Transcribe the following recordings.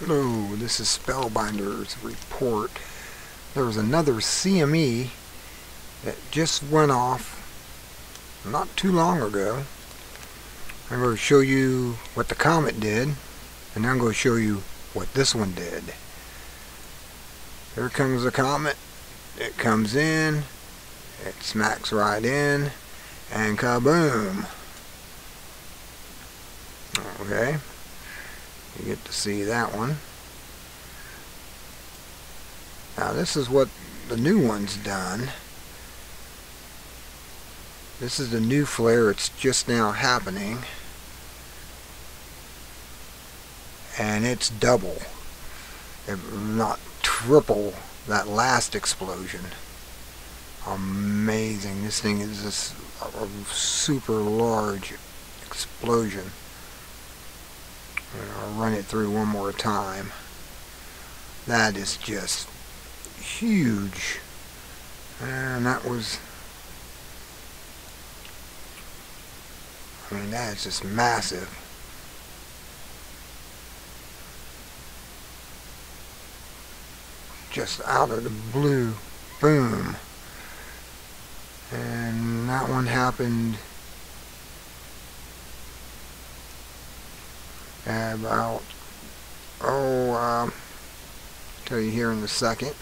Hello, this is Spellbinder's report. There was another CME that just went off not too long ago. I'm going to show you what the comet did, and I'm going to show you what this one did. Here comes the comet. It comes in, it smacks right in, and kaboom! Okay. You get to see that one. Now this is what the new one's done. This is the new flare. It's just now happening. And it's double, if not triple, that last explosion. Amazing. This thing is just a super large explosion. I'll run it through one more time. That is just huge. And that was, I mean, that is just massive. Just out of the blue. Boom. And that one happened about, oh, um, tell you here in a second.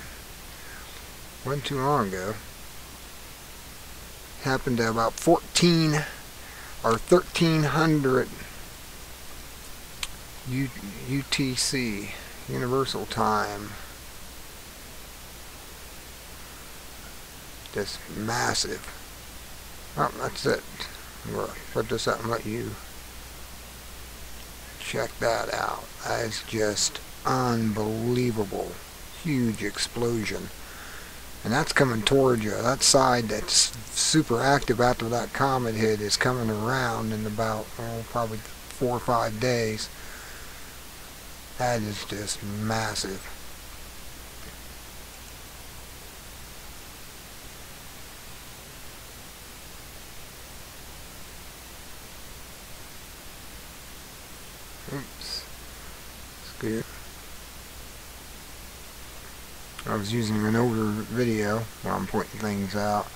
Wasn't too long ago. Happened to about 14 or 1300 U UTC, Universal Time. Just massive. Oh, that's it. Going to put this up and let you Check that out. That is just unbelievable. Huge explosion. And that's coming towards you. That side that's super active after that comet hit is coming around in about, oh, probably four or five days. That is just massive. Oops. Scoot. I was using an older video while I'm pointing things out.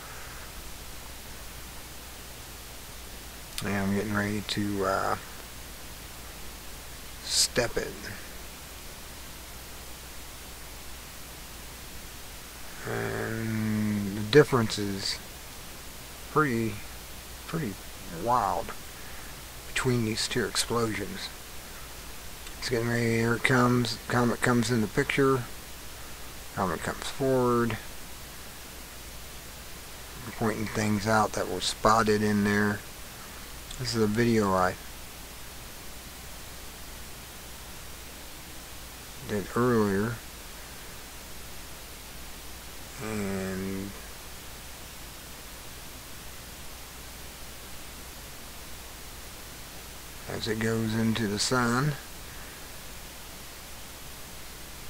And I'm getting ready to uh, step it. And the difference is pretty, pretty wild between these two explosions. It's getting ready, here it comes, comet comes in the picture, comet comes forward, pointing things out that were spotted in there. This is a video I did earlier. And as it goes into the sun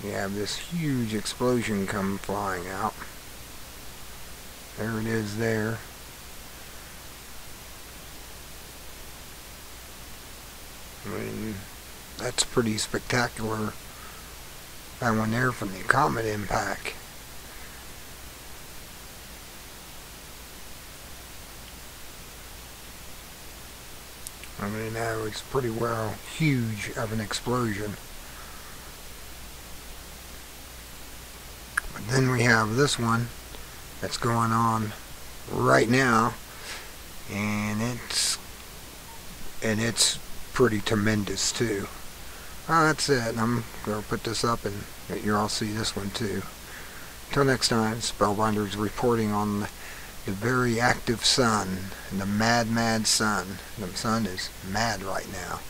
you have this huge explosion come flying out. There it is there. I mean, that's pretty spectacular. That one there from the comet impact. I mean, that was pretty well huge of an explosion. Then we have this one that's going on right now and it's and it's pretty tremendous too. Oh, that's it. I'm gonna put this up and you all see this one too. Until next time Spellbinder's reporting on the, the very active sun and the mad mad sun. The sun is mad right now.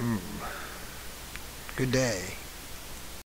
Ooh. good day